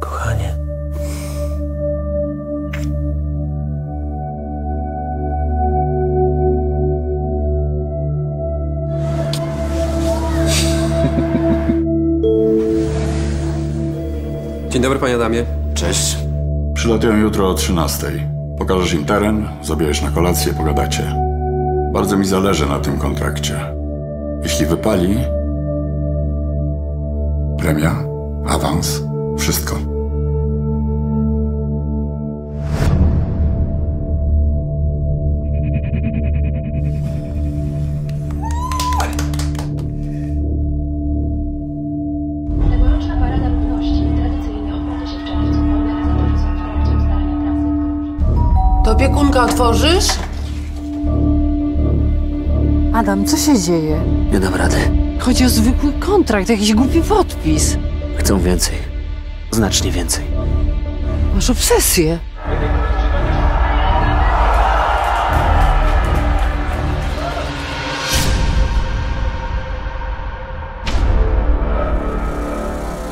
Kochanie. Dzień dobry, panie Adamie. Cześć. Przylatują jutro o 13. Pokażesz im teren, zabierzesz na kolację, pogadacie. Bardzo mi zależy na tym kontrakcie. Jeśli wypali, premia, awans, wszystko. Tegoroczna Parada Równości tradycyjnie odbędzie się w czerwcu. Organizatorzy są w trakcie ustalania trasy. To opiekunka otworzysz? Adam, co się dzieje? Nie dam rady. Chodzi o zwykły kontrakt, jakiś głupi podpis. Chcę więcej. Znacznie więcej. Masz obsesję.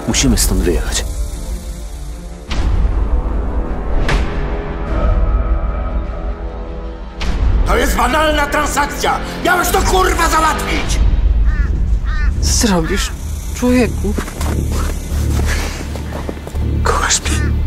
Musimy stąd wyjechać. To jest banalna transakcja! Miałeś to kurwa załatwić! Co zrobisz? Człowieku. Beispiel.